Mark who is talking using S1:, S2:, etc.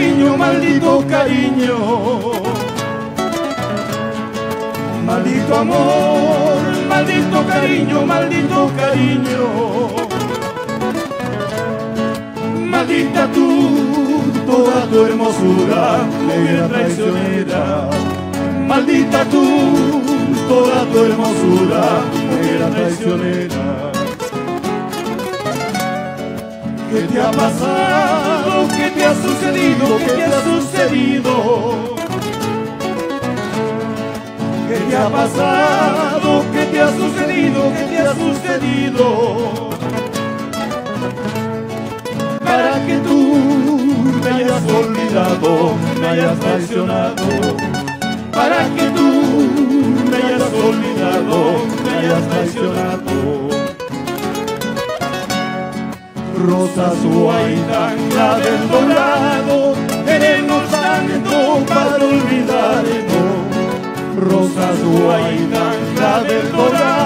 S1: cariño, maldito cariño. Maldito amor, maldito cariño, maldito cariño. Maldita tú, toda tu hermosura, negra traicionera. Maldita tú, toda tu hermosura, negra traicionera. ¿Qué te ha pasado? ¿Qué te ha sucedido? ¿Qué te ha sucedido? ¿Qué te ha pasado? ¿Qué te ha sucedido? ¿Qué te ha sucedido? Para que tú me hayas olvidado, me hayas traicionado. Para que tú me hayas olvidado, me hayas traicionado. Rosas la del Dorado, queremos tanto para olvidarnos. Rosas la del Dorado.